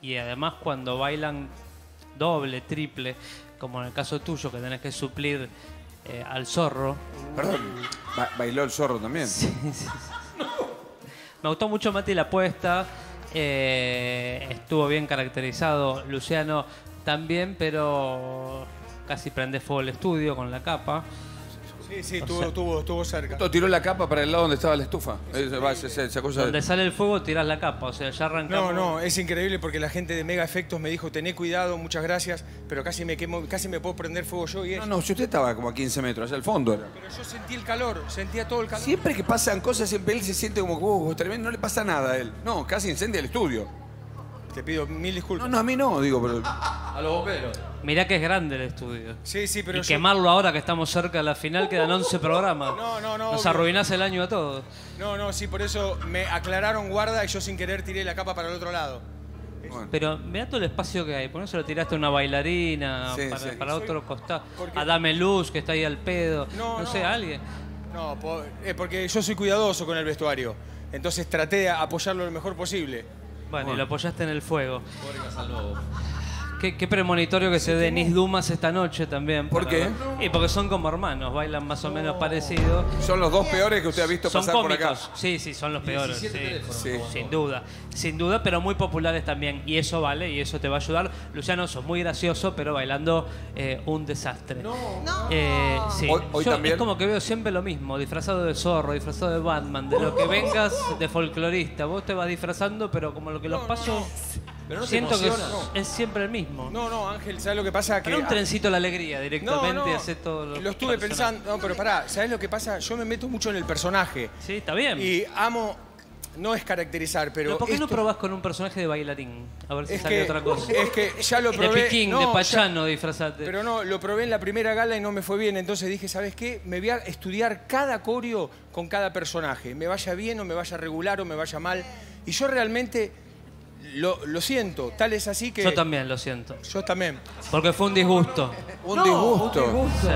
y además cuando bailan doble, triple, como en el caso tuyo que tenés que suplir eh, al zorro. Perdón, ba- bailó el zorro también. Sí, sí, sí. Me gustó mucho Mati la apuesta, eh, estuvo bien caracterizado, Luciano también, pero casi prende fuego el estudio con la capa. Sí, sí, estuvo, sea- estuvo, estuvo cerca. Esto tiró la capa para el lado donde estaba la estufa. Va, cosa Donde sale el fuego tiras la capa, o sea, ya arrancamos. No, no, es increíble porque la gente de Mega Efectos me dijo, tené cuidado, muchas gracias, pero casi me quemo, casi me puedo prender fuego yo y No, él. no, si usted estaba como a 15 metros, allá al fondo era. Pero yo sentí el calor, sentía todo el calor. Siempre que pasan cosas, siempre él se siente como, oh, tremendo, no le pasa nada a él. No, casi incendia el estudio. Te pido mil No, disculpas. no, a mí no, digo, pero... A los bomberos. Mirá que es grande el estudio. Sí, sí, pero y yo- quemarlo ahora que estamos cerca de la final, quedan 11 programas. No, no, no, Nos obvio. arruinás el año a todos. No, no, sí, por eso me aclararon guarda y yo sin querer tiré la capa para el otro lado. Bueno. Pero mirá todo el espacio que hay. Por eso lo tiraste a una bailarina, Sí, para, sí. para Soy- otro costado. porque- A Dame Luz, que está ahí al pedo. No, No, no. sé, alguien. No, eh, porque yo soy cuidadoso con el vestuario. Entonces traté de apoyarlo lo mejor posible. Bueno, y lo apoyaste en el fuego. Pobre. Qué, qué premonitorio que se dé Denis Dumas esta noche también. ¿Por qué? Y porque son como hermanos, bailan más o menos parecido. Son los dos peores que usted ha visto Son pasar por acá. cómicos. Sí, sí, son los peores. 17 sí. teléfonos, Sí. por favor. Sin duda, sin duda, pero muy populares también. Y eso vale, y eso te va a ayudar. Luciano, sos muy gracioso, pero bailando eh, un desastre. No, sí. Hoy- hoy Yo también. Es como que veo siempre lo mismo, disfrazado de zorro, disfrazado de Batman, de lo que vengas de folclorista. Vos te vas disfrazando, pero como lo que los paso, Pero no siento que es, emociona. es siempre el mismo. No, no, Ángel, ¿sabes lo que pasa? Que Pero un trencito a la alegría No, directamente no, y hacer todo lo lo estuve pensando. No, pero pará, ¿sabes lo que pasa? Yo me meto mucho en el personaje. Sí, está bien. Y amo, no es caracterizar, pero. Pero ¿por qué no probás con un personaje de bailarín? A ver si Es sale que, otra cosa. es que ya lo de probé. Piquín, no, de ya- Pachano, disfrazate. pero no, lo probé en la primera gala y no me fue bien. Entonces dije, ¿sabes qué? Me voy a estudiar cada coreo con cada personaje. Me vaya bien o me vaya regular o me vaya mal. Y yo realmente lo, lo siento. Tal es así que. Yo también lo siento. Yo también. Porque fue un disgusto. Un disgusto. Sí.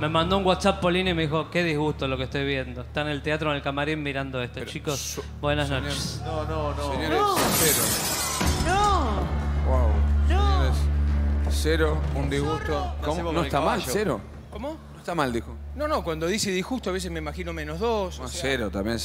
Me mandó un WhatsApp Polina y me dijo, qué disgusto lo que estoy viendo. Está en el teatro, en el camarín mirando esto. Chicos, buenas noches. No, no, no. Señores, cero. No, Wow. No. Señores, cero, un disgusto. ¿Cómo? No está mal, cero. ¿Cómo? No está mal, dijo. No, no, cuando dice disgusto a veces me imagino menos dos. o No, sea. cero también.